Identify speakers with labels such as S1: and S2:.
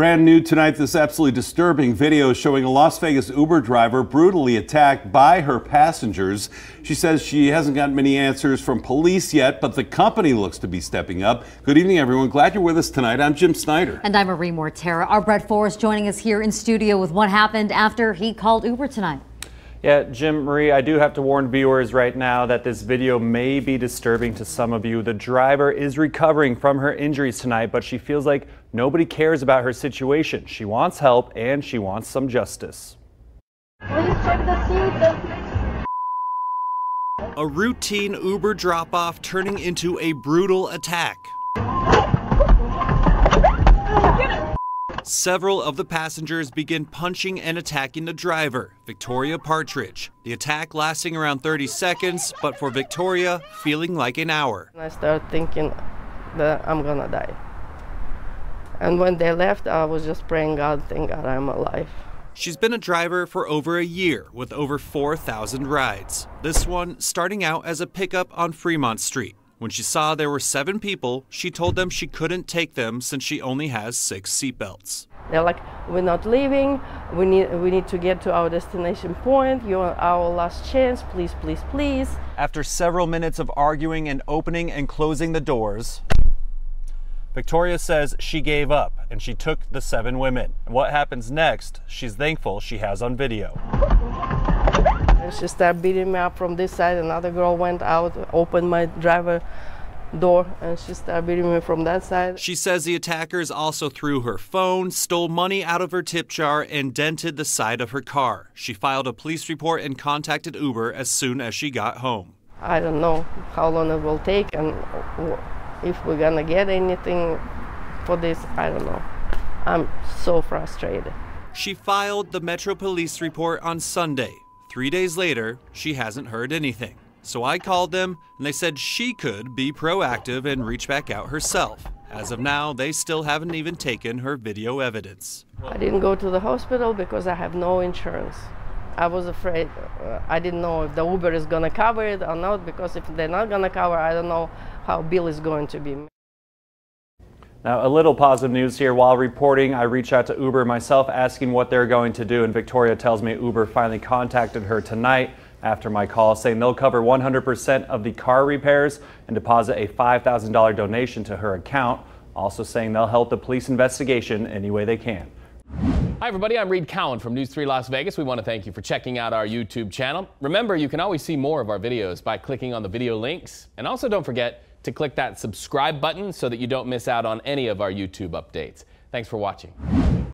S1: Brand new tonight, this absolutely disturbing video showing a Las Vegas Uber driver brutally attacked by her passengers. She says she hasn't gotten many answers from police yet, but the company looks to be stepping up. Good evening, everyone. Glad you're with us tonight. I'm Jim Snyder.
S2: And I'm Marie Mortera. Our Brett Forrest joining us here in studio with what happened after he called Uber tonight.
S3: Yeah, Jim Marie, I do have to warn viewers right now that this video may be disturbing to some of you. The driver is recovering from her injuries tonight, but she feels like nobody cares about her situation. She wants help and she wants some justice. A routine Uber drop-off turning into a brutal attack. Several of the passengers begin punching and attacking the driver, Victoria Partridge. The attack lasting around 30 seconds, but for Victoria, feeling like an hour.
S4: I started thinking that I'm gonna die. And when they left, I was just praying, God, thank God I'm alive.
S3: She's been a driver for over a year with over 4,000 rides. This one starting out as a pickup on Fremont Street. When she saw there were seven people, she told them she couldn't take them since she only has six seatbelts.
S4: They're like, we're not leaving. We need, we need to get to our destination point. You're our last chance. Please, please, please.
S3: After several minutes of arguing and opening and closing the doors, Victoria says she gave up and she took the seven women. And what happens next, she's thankful she has on video.
S4: And she started beating me up from this side. Another girl went out, opened my driver door, and she started beating me from that side.
S3: She says the attackers also threw her phone, stole money out of her tip jar, and dented the side of her car. She filed a police report and contacted Uber as soon as she got home.
S4: I don't know how long it will take and if we're gonna get anything for this, I don't know. I'm so frustrated.
S3: She filed the Metro Police report on Sunday, Three days later, she hasn't heard anything. So I called them and they said she could be proactive and reach back out herself. As of now, they still haven't even taken her video evidence.
S4: I didn't go to the hospital because I have no insurance. I was afraid. Uh, I didn't know if the Uber is going to cover it or not because if they're not going to cover, I don't know how bill is going to be.
S3: Now, a little positive news here. While reporting, I reached out to Uber myself asking what they're going to do, and Victoria tells me Uber finally contacted her tonight after my call, saying they'll cover 100% of the car repairs and deposit a $5,000 donation to her account, also saying they'll help the police investigation any way they can.
S5: Hi, everybody. I'm Reed Cowan from News 3 Las Vegas. We want to thank you for checking out our YouTube channel. Remember, you can always see more of our videos by clicking on the video links. And also, don't forget, to click that subscribe button so that you don't miss out on any of our YouTube updates. Thanks for watching.